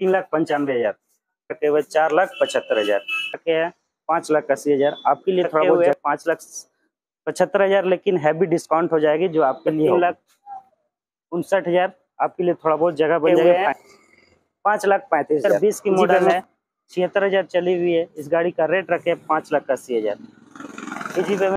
तीन लाख पंचानवे हज़ार। रखे हुए चार लाख पचहत्तर हज़ार। हैं पाँच लाख अस्सी हज़ार। आपके लिए थोड़ा बहुत पाँच लाख पचहत्तर हज़ार लेकिन हैवी डिस्काउंट हो जाएगी जो आपके लिए तीन लाख उनसठ हज़ार। आपके लिए थोड़ा बहुत जगह बन जाएगा। पाँच लाख पैंतीस हज़ार। बीस की मॉडल है। छिहत्तर हज़ार चली हुई है। इस गाड़ी का रेट रखे पाँच लाख अस्सी हज़ार।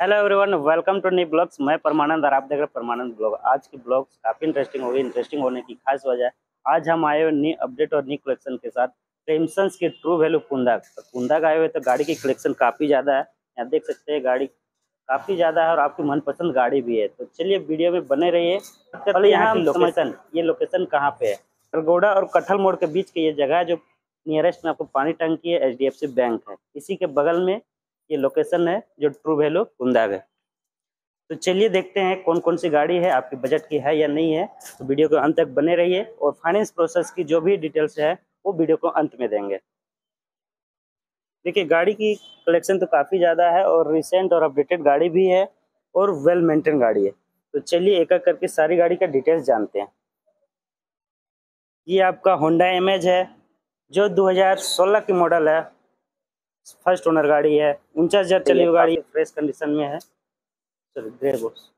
Hello everyone welcome to new blogs मैं परमानंद और आप देख रहे परमानंद ब्लॉग आज की ब्लॉग्स काफ़ी इंटरेस्टिंग होगी। इंटरेस्टिंग होने की खास वजह आज हम आए हुए न्यू अपडेट और न्यू कलेक्शन के साथ। प्रेमसंस के ट्रू वैल्यू कुंदाग तो कुंदाग आए हुए तो गाड़ी की कलेक्शन काफ़ी ज़्यादा है। यहाँ देख सकते हैं गाड़ी काफ़ी ज़्यादा है और आपकी मनपसंद गाड़ी भी है। तो चलिए वीडियो में बने रहिए। पहले यहाँ की लोकेशन ये लोकेशन कहाँ पे है? अलगोड़ा और कटहल मोड़ के बीच की ये जगह है जो नियरेस्ट में आपको पानी टंकी है एचडीएफसी बैंक है। इसी के बगल में ये लोकेशन है जो ट्रू वैल्यू कुंदाग है। तो चलिए देखते हैं कौन कौन सी गाड़ी है आपके बजट की है या नहीं है। तो वीडियो को अंत तक बने रहिए और फाइनेंस प्रोसेस की जो भी डिटेल्स है वो वीडियो को अंत में देंगे। देखिए गाड़ी की कलेक्शन तो काफ़ी ज़्यादा है और रिसेंट और अपडेटेड गाड़ी भी है और वेल मेंटेन गाड़ी है। तो चलिए एक एक करके सारी गाड़ी का डिटेल्स जानते हैं। ये आपका होंडा इमेज है जो 2016 की मॉडल है। फ़र्स्ट ओनर गाड़ी है उनचास हज़ार चली हुई गाड़ी फ्रेश कंडीशन में है। Grey box.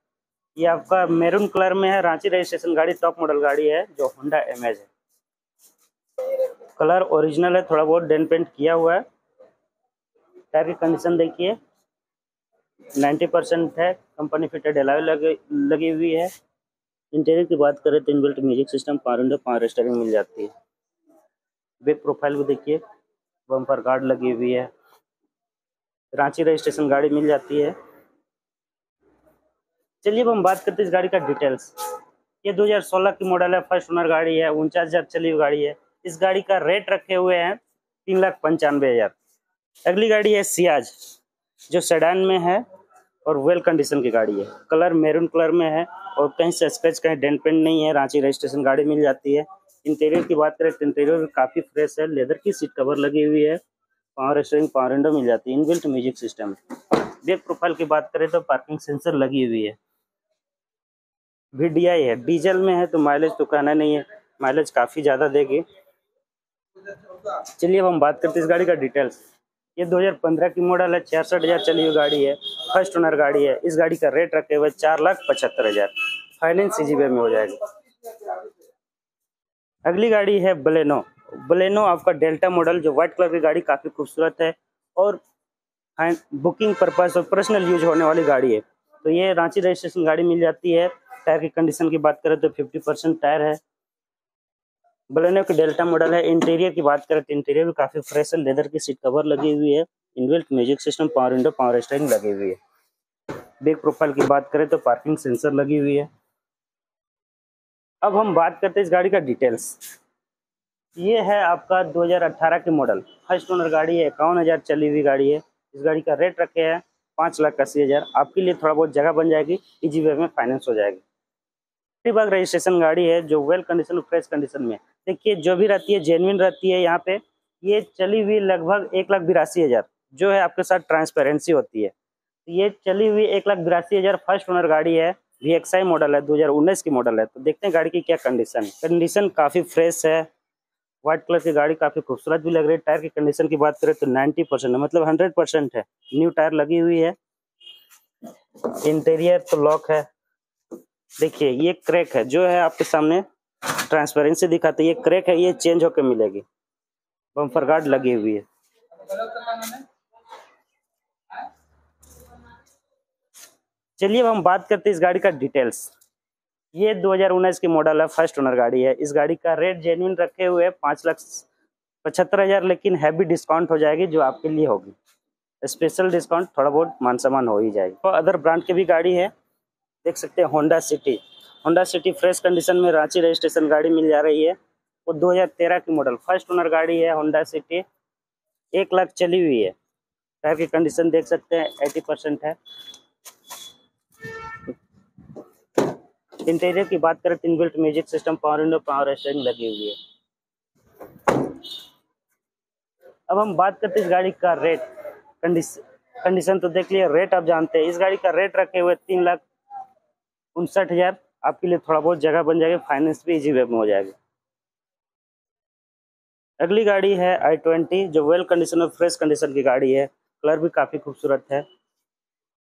ये आपका मेरून कलर में है, रांची रजिस्ट्रेशन गाड़ी, टॉप मॉडल गाड़ी है, जो होंडा एमेज है। कलर ओरिजिनल है, थोड़ा बहुत डेन पेंट किया हुआ है। टायर की कंडीशन देखिए। 90 परसेंट है, कंपनी फिटेड एलावे लगे हुई है। इंटीरियर की बात करें तो inbuilt music system power window power steering मिल जाती है। बैक प्रोफ़ाइल को देखिए, बम्पर गार्ड लगी हुई है। रांची रजिस्ट्रेशन गाड़ी मिल जाती है। चलिए अब हम बात करते हैं इस गाड़ी का डिटेल्स ये 2016 की मॉडल है फ़र्स्ट ओनर गाड़ी है, उनचास हज़ार चली हुई गाड़ी है। इस गाड़ी का रेट रखे हुए हैं तीन लाख पंचानवे हज़ार। अगली गाड़ी है सियाज, जो सेडान में है और वेल कंडीशन की गाड़ी है। कलर मेरून कलर में है और कहीं से स्क्रैच कहीं डेंट पेंट नहीं है, रांची रजिस्ट्रेशन गाड़ी मिल जाती है। इंटीरियर की बात करें तो इंटीरियर काफ़ी फ्रेश है लेदर की सीट कवर लगी हुई है पावर स्टेरिंग पावर विंडो मिल जाती है inbuilt music system back profile की बात करें तो पार्किंग सेंसर लगी हुई है। वी है। डीजल में है तो माइलेज तो कहना नहीं है। माइलेज काफ़ी ज़्यादा देगी। चलिए अब हम बात करते हैं इस गाड़ी का डिटेल्स ये 2015 की मॉडल है। छियासठ हज़ार चली हुई गाड़ी है। फ़र्स्ट ओनर गाड़ी है। इस गाड़ी का रेट रखे हुए चार लाख पचहत्तर हज़ार। फाइनेंस सी में हो जाएगी। अगली गाड़ी है बलेनो बलेनो आपका डेल्टा मॉडल जो व्हाइट कलर की गाड़ी काफ़ी खूबसूरत है और बुकिंग पर्पज और पर्सनल यूज़ होने वाली गाड़ी है। तो ये रांची रजिस्ट्रेशन गाड़ी मिल जाती है। टायर की कंडीशन की बात करें तो 50 परसेंट टायर है। बलेनो की डेल्टा मॉडल है। इंटीरियर की बात करें तो इंटीरियर भी काफ़ी फ्रेश है। लेदर की सीट कवर लगी हुई है। Inbuilt music system power window power steering लगी हुई है। बैक प्रोफ़ाइल की बात करें तो पार्किंग सेंसर लगी हुई है। अब हम बात करते हैं इस गाड़ी का डिटेल्स ये है आपका 2018 के मॉडल फ़र्स्ट ओनर गाड़ी है। इक्यावन हज़ार चली हुई गाड़ी है। इस गाड़ी का रेट रखे हैं पाँच लाख अस्सी हज़ार। आपके लिए थोड़ा बहुत जगह बन जाएगी। इजी वे में फाइनेंस हो जाएगी। बाग रजिस्ट्रेशन गाड़ी है जो वेल कंडीशन फ्रेश कंडीशन में देखिए, जो भी रहती है जेनविन रहती है यहाँ पे, ये चली हुई लगभग एक लाख बिरासी हज़ार, जो है आपके साथ ट्रांसपेरेंसी होती है। ये चली हुई एक लाख बिरासी हज़ार फ़र्स्ट ओनर गाड़ी है वी एक्स आई मॉडल है 2019 की मॉडल है। तो देखते हैं गाड़ी की क्या कंडीशन है। कंडीशन काफ़ी फ्रेश है व्हाइट कलर की गाड़ी काफ़ी खूबसूरत भी लग रही है। टायर की कंडीशन की बात करें तो 90 परसेंट है मतलब 100 परसेंट है। न्यू टायर लगी हुई है इंटीरियर तो लॉक है। देखिए, ये क्रैक है, जो है आपके सामने ट्रांसपेरेंसी दिखाते ये क्रैक है, ये चेंज होकर मिलेगी। बम्फर गार्ड लगी हुई है। चलिए, अब हम बात करते हैं इस गाड़ी का डिटेल्स ये 2019 की मॉडल है फ़र्स्ट ओनर गाड़ी है। इस गाड़ी का रेट जेन्यून रखे हुए है पाँच लाख पचहत्तर हज़ार, लेकिन हैवी डिस्काउंट हो जाएगी, जो आपके लिए होगी। स्पेशल डिस्काउंट थोड़ा बहुत मान सम्मान हो ही जाएगी। तो अदर ब्रांड की भी गाड़ी है। देख सकते हैं Honda City Honda City fresh condition में रांची रजिस्ट्रेशन गाड़ी मिल जा रही है। वो 2013 की मॉडल फ़र्स्ट ओनर गाड़ी है होंडा सिटी एक लाख चली हुई है। टायर की कंडीशन देख सकते हैं एटी परसेंट है। इंटीरियर की बात करें तीन built music system power window power steering लगी हुई है। अब हम बात करते हैं इस गाड़ी का रेट कंडीशन कंडीशन तो देख लिया रेट आप जानते हैं। इस गाड़ी का रेट रखे हुए तीन लाख उनसठ हज़ार आपके लिए थोड़ा बहुत जगह बन जाएगी फाइनेंस भी इजी वे में हो जाएगा। अगली गाड़ी है आई ट्वेंटी जो वेल कंडीशन और फ्रेश कंडीशन की गाड़ी है। कलर भी काफ़ी खूबसूरत है।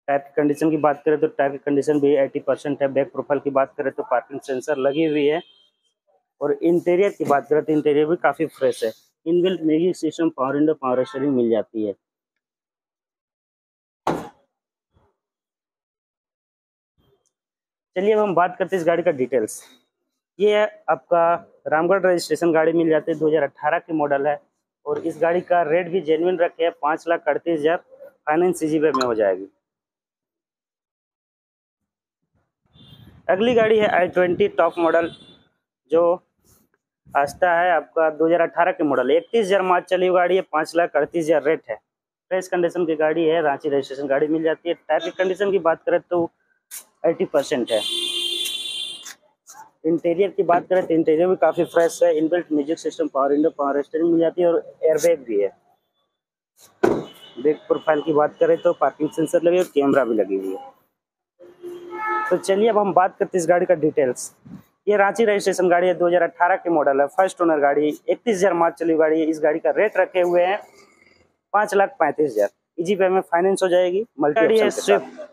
टायर की कंडीशन की बात करें तो टायर की कंडीशन भी एटी परसेंट है। बैक प्रोफ़ाइल की बात करें तो पार्किंग सेंसर लगी हुई है। और इंटीरियर की बात करें तो इंटीरियर भी काफ़ी फ्रेश है। Inbuilt music system power window power steering मिल जाती है। चलिए अब हम बात करते हैं इस गाड़ी का डिटेल्स ये है आपका रामगढ़ रजिस्ट्रेशन गाड़ी मिल जाती है 2018 की मॉडल है और इस गाड़ी का रेट भी जेनविन रखे है, पाँच लाख अड़तीस हज़ार फाइनेंस सी में हो जाएगी. अगली गाड़ी है आई ट्वेंटी टॉप मॉडल जो आस्था है आपका 2018 के मॉडल इकतीस हज़ार मार्च चली गाड़ी है, पाँच लाख अड़तीस हज़ार रेट है. फ्रेश कंडीशन की गाड़ी है, रांची रजिस्ट्रेशन गाड़ी मिल जाती है. टायर की कंडीशन की बात करें तो एटी परसेंट है। इंटीरियर की बात करें तो इंटीरियर भी काफ़ी फ्रेश है inbuilt music system power window power steering मिल जाती है और एयरबैग भी है। बैक प्रोफ़ाइल की बात करें तो पार्किंग सेंसर लगी और कैमरा भी लगी हुई है। तो चलिए अब हम बात करते हैं इस गाड़ी का डिटेल्स ये रांची रजिस्ट्रेशन गाड़ी है 2018 की मॉडल है। फ़र्स्ट ओनर गाड़ी इकतीस हज़ार मार्च चली गाड़ी है। इस गाड़ी का रेट रखे हुए हैं पाँच लाख पैंतीस हज़ार। इजी पे में फाइनेंस हो जाएगी मल्टी गाड़ी है स्विफ्ट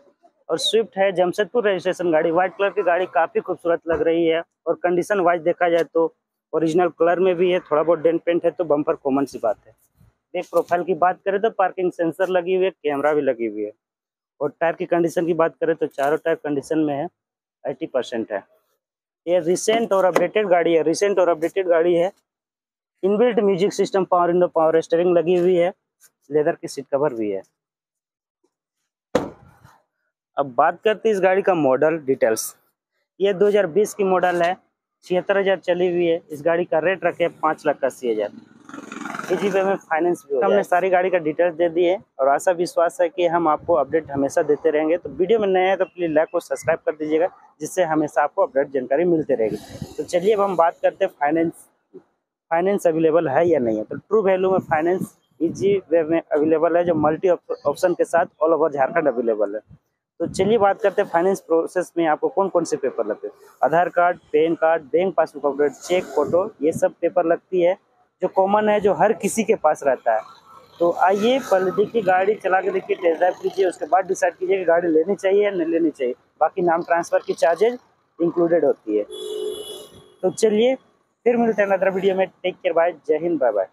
और स्विफ्ट है, जमशेदपुर रजिस्ट्रेशन गाड़ी। व्हाइट कलर की गाड़ी काफ़ी खूबसूरत लग रही है और कंडीशन वाइज देखा जाए तो ओरिजिनल कलर में भी है, थोड़ा बहुत डेंट पेंट है तो बम्पर कॉमन सी बात है। एक प्रोफ़ाइल की बात करें तो पार्किंग सेंसर लगी हुई है कैमरा भी लगी हुई है। और टायर की कंडीशन की बात करें तो चारों टायर कंडीशन में है एटी परसेंट है। ये रिसेंट और अपडेटेड गाड़ी है रिसेंट और अपडेटेड गाड़ी है। Inbuilt music system power window power steering लगी हुई है लेदर की सीट कवर भी है। अब बात करते हैं इस गाड़ी का मॉडल डिटेल्स ये 2020 की मॉडल है छिहत्तर हज़ार चली हुई है इस गाड़ी का रेट रखे पाँच लाख अस्सी हज़ार। इसी पे में फाइनेंस भी हमने सारी गाड़ी का डिटेल्स दे दिए और आशा विश्वास है कि हम आपको अपडेट हमेशा देते रहेंगे। तो वीडियो में नए हैं तो प्लीज़ लाइक और सब्सक्राइब कर दीजिएगा जिससे हमेशा आपको अपडेट जानकारी मिलती रहेगी। तो चलिए अब हम बात करते हैं फाइनेंस फाइनेंस अवेलेबल है या नहीं है? तो ट्रू वैल्यू में फाइनेंस इजी वे में अवेलेबल है जो मल्टी ऑप्शन के साथ ऑल ओवर झारखंड अवेलेबल है। तो चलिए बात करते हैं फाइनेंस प्रोसेस में आपको कौन कौन से पेपर लगते हैं? Aadhaar card, PAN card bank passbook update cheque photo ये सब पेपर लगती है, जो कॉमन है, जो हर किसी के पास रहता है। तो आइए, पहले देखिए गाड़ी चला के देखिए टेस्ट ड्राइव कीजिए, उसके बाद डिसाइड कीजिए कि गाड़ी लेनी चाहिए या नहीं लेनी चाहिए। बाकी नाम ट्रांसफ़र की चार्जेज इंक्लूडेड होती है। तो चलिए, फिर मिलते हैं अदर वीडियो में। टेक केयर बाय जय हिंद बाय बाय